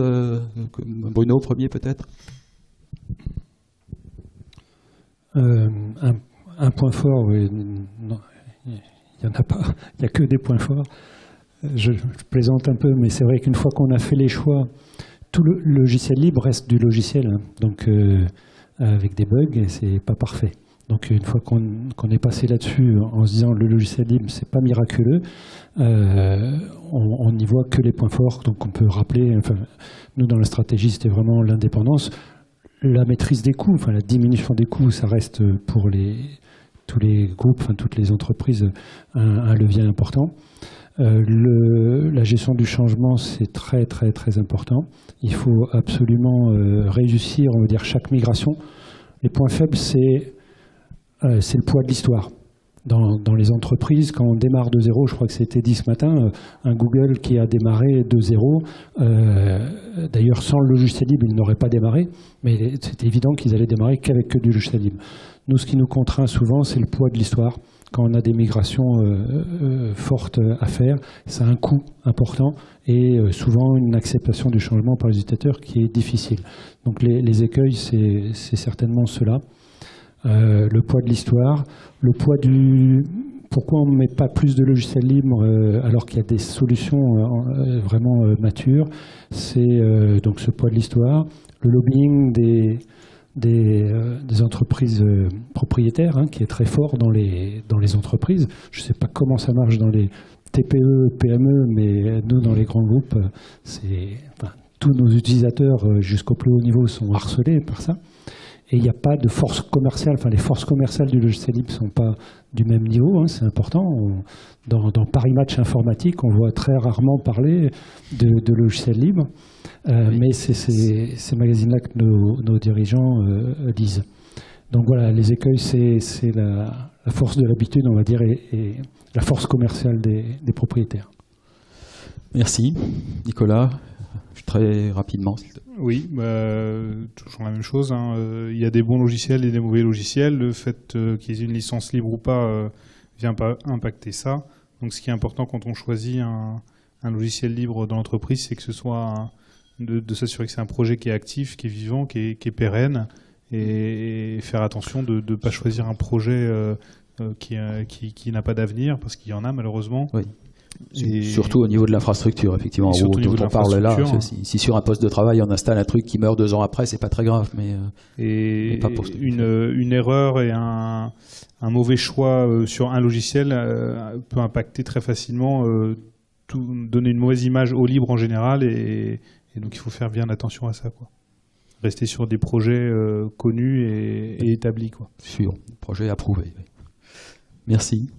Speaker 1: Bruno, premier peut-être
Speaker 4: euh, un, point fort, il n'y en a pas, il n'y a que des points forts. Je, plaisante un peu, mais c'est vrai qu'une fois qu'on a fait les choix, tout le, logiciel libre reste du logiciel, hein. donc euh, avec des bugs, c'est pas parfait. Donc une fois qu'on est passé là-dessus en se disant le logiciel libre c'est pas miraculeux, euh, on n'y voit que les points forts. Donc on peut rappeler, enfin, nous dans la stratégie c'était vraiment l'indépendance la maîtrise des coûts, enfin la diminution des coûts, ça reste pour les, tous les groupes, enfin toutes les entreprises, un, levier important. Euh, la gestion du changement, c'est très très très important. Il faut absolument euh, réussir, on va dire, chaque migration. Les points faibles, c'est euh, le poids de l'histoire dans, les entreprises, quand on démarre de zéro, je crois que c'était dit ce matin, un Google qui a démarré de zéro, d'ailleurs sans le logiciel libre, il n'aurait pas démarré, mais c'était évident qu'ils allaient démarrer qu'avec du logiciel libre. Nous, ce qui nous contraint souvent, c'est le poids de l'histoire. Quand on a des migrations euh, fortes à faire, ça a un coût important et souvent une acceptation du changement par les utilisateurs qui est difficile. Donc les, écueils, c'est certainement cela. Euh, le poids de l'histoire, le poids du pourquoi on ne met pas plus de logiciels libres euh, alors qu'il y a des solutions euh, vraiment matures, c'est donc ce poids de l'histoire, le lobbying des, des, entreprises propriétaires, hein, qui est très fort dans les, dans les entreprises. Je ne sais pas comment ça marche dans les TPE, PME, mais nous, dans les grands groupes, c'est, tous nos utilisateurs jusqu'au plus haut niveau sont harcelés par ça et il n'y a pas de force commerciale. Enfin, les forces commerciales du logiciel libre ne sont pas du même niveau, hein, c'est important. dans, Paris Match informatique, on voit très rarement parler de logiciel libre, euh, mais c'est ces magazines-là que nos, dirigeants euh, disent. Donc voilà, les écueils, c'est la, force de l'habitude, on va dire, et, la force commerciale des propriétaires.
Speaker 1: Merci. Nicolas, très rapidement.
Speaker 3: Oui, bah, toujours la même chose. Hein. Euh, il y a des bons logiciels et des mauvais logiciels. Le fait euh, qu'ils aient une licence libre ou pas euh, vient pas impacter ça. Donc ce qui est important quand on choisit un, logiciel libre dans l'entreprise, c'est que ce soit de, s'assurer que c'est un projet qui est actif, qui est vivant, qui est, pérenne, et, faire attention de ne pas choisir un projet qui, qui, qui n'a pas d'avenir, parce qu'il y en a malheureusement.
Speaker 1: Oui. Surtout au niveau de l'infrastructure, effectivement. Où, on parle là, si, sur un poste de travail on installe un truc qui meurt deux ans après, c'est pas très grave. Mais, euh,
Speaker 3: et une, une, erreur et un, un, mauvais choix euh, sur un logiciel euh, peut impacter très facilement, tout, donner une mauvaise image au libre en général, et, donc il faut faire bien attention à ça. Quoi. Rester sur des projets connus et, établis. Quoi.
Speaker 1: Sur, projet approuvé. Merci.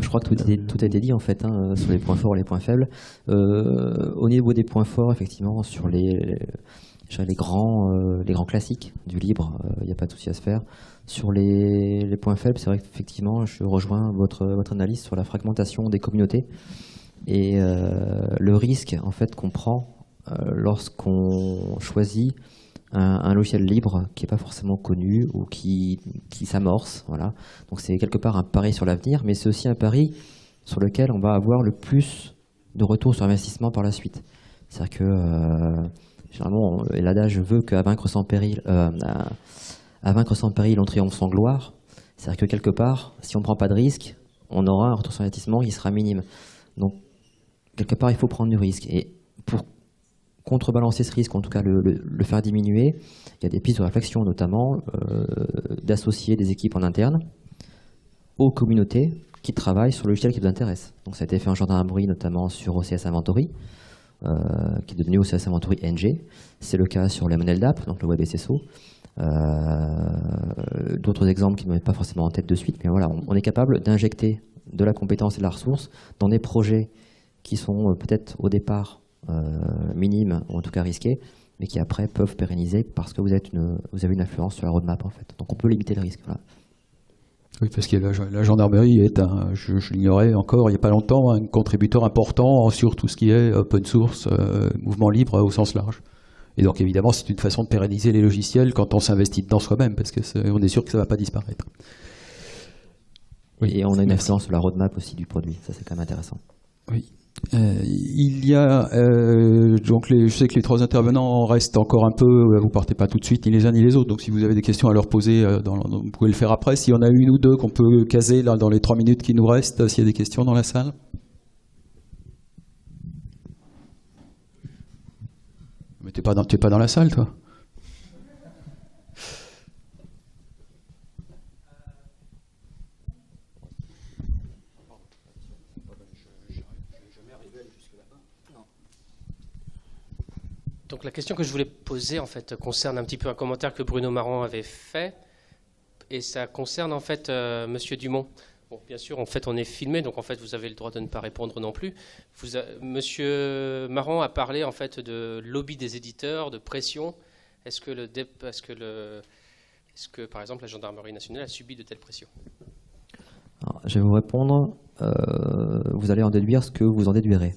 Speaker 2: Je crois que tout, a été dit en fait hein, sur les points forts et les points faibles. Euh, au niveau des points forts, effectivement, sur les, les grands, les grands classiques du libre, il n'y a pas de souci à se faire. Sur les, les points faibles, c'est vrai qu'effectivement, je rejoins votre, votre analyse sur la fragmentation des communautés et le risque en fait qu'on prend lorsqu'on choisit un, logiciel libre qui n'est pas forcément connu ou qui, qui s'amorce. Voilà. Donc c'est quelque part un pari sur l'avenir, mais c'est aussi un pari sur lequel on va avoir le plus de retour sur investissement par la suite. C'est-à-dire que euh, généralement l'adage veut qu'à vaincre sans péril, euh, à, vaincre sans péril, on triomphe sans gloire. C'est-à-dire que quelque part, si on ne prend pas de risque, on aura un retour sur investissement qui sera minime. Donc quelque part, il faut prendre du risque. Et pour contrebalancer ce risque, en tout cas le, faire diminuer, il y a des pistes de réflexion, notamment euh, d'associer des équipes en interne aux communautés qui travaillent sur le logiciel qui vous intéresse. Donc ça a été fait en gendarmerie, notamment sur OCS Inventory, euh, qui est devenu OCS Inventory NG. C'est le cas sur les modèles d'app, donc le Web SSO. Euh, d'autres exemples qui ne me pas forcément en tête de suite, mais voilà, on est capable d'injecter de la compétence et de la ressource dans des projets qui sont peut-être au départ euh, minimes, ou en tout cas risqués, mais qui après peuvent pérenniser parce que vous, êtes une, vous avez une influence sur la roadmap en fait. Donc on peut limiter le risque.
Speaker 1: Oui, parce que la, gendarmerie est un, je, l'ignorais encore il n'y a pas longtemps, un contributeur important sur tout ce qui est open source, euh, mouvement libre au sens large. Et donc évidemment, c'est une façon de pérenniser les logiciels quand on s'investit dedans soi-même, parce que on est sûr que ça ne va pas disparaître.
Speaker 2: Oui, et on a une influence sur la roadmap aussi du produit, ça c'est quand même intéressant.
Speaker 1: Oui. Euh, il y a euh, donc les, je sais que les trois intervenants restent encore un peu. Euh, vous partez pas tout de suite ni les uns ni les autres. Donc si vous avez des questions à leur poser, dans, vous pouvez le faire après. S'il y en a une ou deux qu'on peut caser dans les trois minutes qui nous restent, s'il y a des questions dans la salle. Mais t'es pas pas dans la salle, toi?
Speaker 5: Donc la question que je voulais poser en fait concerne un petit peu un commentaire que Bruno Marron avait fait et ça concerne en fait euh, Monsieur Dumont. Bon, bien sûr, en fait, on est filmé, donc en fait, vous avez le droit de ne pas répondre non plus. Vous Monsieur Marron a parlé en fait de lobby des éditeurs, de pression. Est-ce que le, est-ce que le, est-ce que par exemple la gendarmerie nationale a subi de telles pressions?
Speaker 2: Je vais vous répondre. Euh, vous allez en déduire ce que vous en déduirez.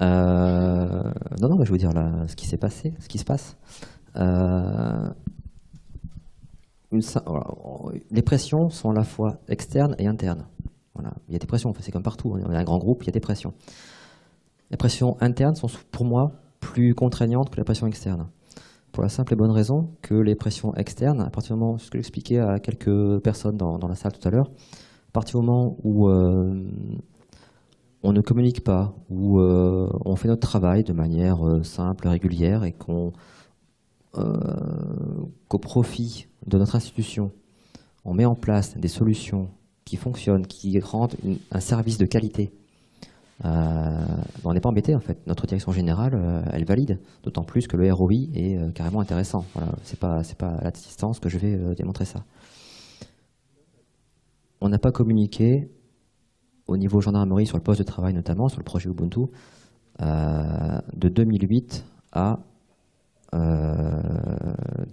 Speaker 2: Euh, non, non, je veux dire là, ce qui s'est passé, ce qui se passe. Euh, les pressions sont à la fois externes et internes. Voilà. Il y a des pressions, c'est comme partout. On est un grand groupe, il y a des pressions. Les pressions internes sont pour moi plus contraignantes que les pressions externes. Pour la simple et bonne raison que les pressions externes, à partir du moment, ce que j'expliquais à quelques personnes dans, la salle tout à l'heure, à partir du moment où euh, on ne communique pas, ou euh, on fait notre travail de manière euh, simple, régulière, et euh, qu'au profit de notre institution, on met en place des solutions qui fonctionnent, qui rendent un service de qualité, on n'est pas embêté en fait. Notre direction générale, elle valide, d'autant plus que le ROI est carrément intéressant. Voilà, c'est pas pas à la distance que je vais démontrer ça. On n'a pas communiqué au niveau gendarmerie sur le poste de travail notamment, sur le projet Ubuntu, euh, de 2008 à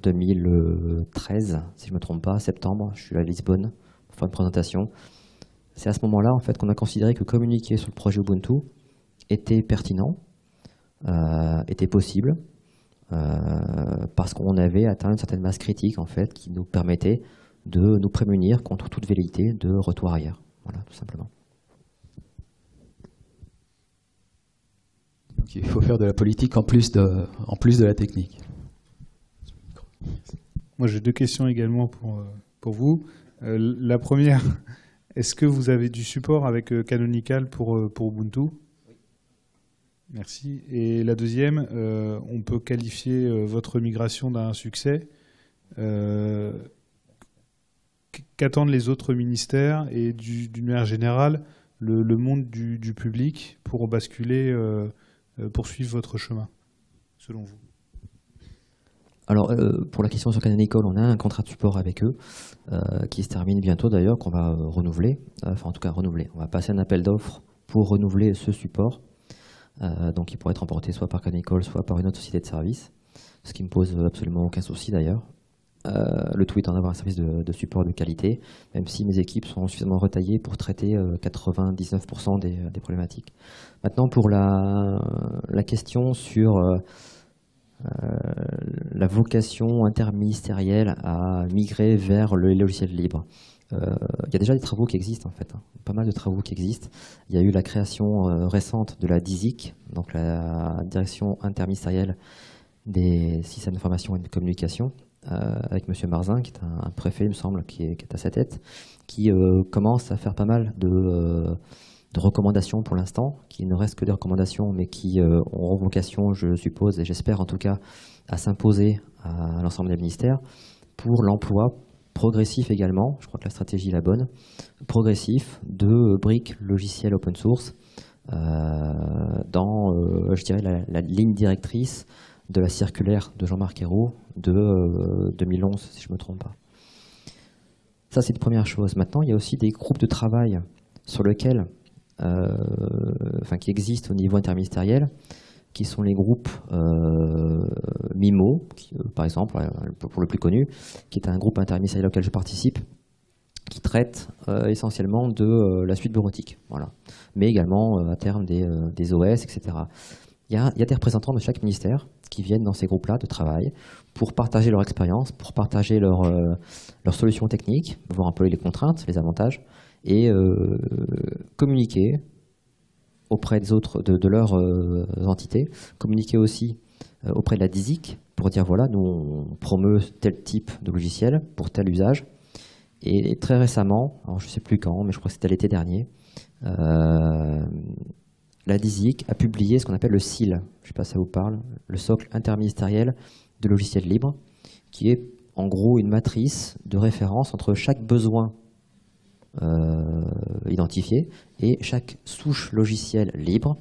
Speaker 2: 2013, euh, si je ne me trompe pas, septembre, je suis à Lisbonne pour faire une présentation. C'est à ce moment-là en fait, qu'on a considéré que communiquer sur le projet Ubuntu était pertinent, euh, était possible, parce qu'on avait atteint une certaine masse critique en fait, qui nous permettait de nous prémunir contre toute velléité de retour arrière. Voilà, tout simplement.
Speaker 1: Il faut faire de la politique en plus de, en plus de la technique.
Speaker 3: Moi, j'ai deux questions également pour, euh, pour vous. Euh, la première, [LAUGHS] est-ce que vous avez du support avec euh, Canonical pour, pour Ubuntu? Oui. Merci. Et la deuxième, on peut qualifier votre migration d'un succès. Qu'attendent les autres ministères et d'une manière générale le, le monde du, du, public pour basculer euh, poursuivre votre chemin, selon vous?
Speaker 2: Alors, euh, pour la question sur Canonical, on a un contrat de support avec eux euh, qui se termine bientôt d'ailleurs, qu'on va renouveler, enfin en tout cas renouveler. On va passer un appel d'offres pour renouveler ce support. donc, il pourrait être emporté soit par Canonical, soit par une autre société de service. ce qui me pose absolument aucun souci d'ailleurs. Euh, le tout étant d'avoir un service de, support de qualité, même si mes équipes sont suffisamment retaillées pour traiter 99% des, problématiques. Maintenant, pour la, question sur la vocation interministérielle à migrer vers le logiciel libre. Euh, il y a déjà des travaux qui existent en fait, hein. pas mal de travaux qui existent. Il y a eu la création euh, récente de la DISIC, donc la Direction interministérielle des systèmes d'information et de communication, euh, avec M. Marzin, qui est un, préfet, il me semble, qui est, à sa tête, qui commence à faire pas mal de, recommandations pour l'instant, qui ne restent que des recommandations, mais qui ont vocation, je suppose, et j'espère en tout cas, à s'imposer à l'ensemble des ministères pour l'emploi progressif également, je crois que la stratégie est la bonne, progressif de briques logicielles open source euh, dans, euh, je dirais, la, ligne directrice de la circulaire de Jean-Marc Ayrault de 2011, euh, si je ne me trompe pas. Ça, c'est une première chose. Maintenant, il y a aussi des groupes de travail sur lesquels, enfin, qui existent au niveau interministériel, qui sont les groupes euh, MIMO, euh, par exemple, pour le plus connu, qui est un groupe interministériel auquel je participe, qui traite euh, essentiellement de la suite bureautique, voilà. mais également à terme des, OS, etc. Il y, a, des représentants de chaque ministère qui viennent dans ces groupes-là de travail pour partager leur expérience, pour partager leurs solutions techniques, voir un peu les contraintes, les avantages, et communiquer auprès des autres, de, leurs euh, entités, communiquer aussi euh, auprès de la DISIC pour dire voilà, nous on promeut tel type de logiciel pour tel usage. Et très récemment, alors je ne sais plus quand, mais je crois que c'était l'été dernier, euh, la DISIC a publié ce qu'on appelle le SIL, je ne sais pas si ça vous parle, le socle interministériel de logiciels libres, qui est en gros une matrice de référence entre chaque besoin euh, identifié et chaque souche logicielle libre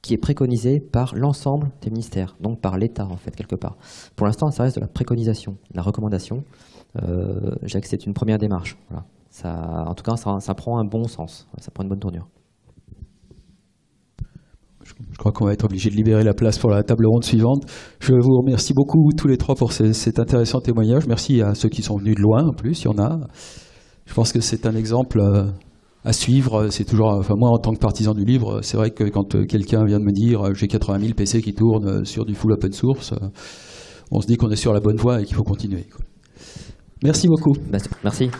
Speaker 2: qui est préconisée par l'ensemble des ministères, donc par l'État en fait quelque part. Pour l'instant, ça reste de la préconisation, de la recommandation. Euh, je que c'est une première démarche. En tout cas, ça, prend un bon sens, ça prend une bonne tournure.
Speaker 1: Je crois qu'on va être obligé de libérer la place pour la table ronde suivante. Je vous remercie beaucoup tous les trois pour cet intéressant témoignage. Merci à ceux qui sont venus de loin en plus, il y en a. Je pense que c'est un exemple euh, à suivre. C'est toujours, enfin moi en tant que partisan du livre, c'est vrai que quand euh, quelqu'un vient de me dire euh, j'ai 80 000 PC qui tournent sur du full open source, on se dit qu'on est sur la bonne voie et qu'il faut continuer. Merci beaucoup.
Speaker 2: Merci.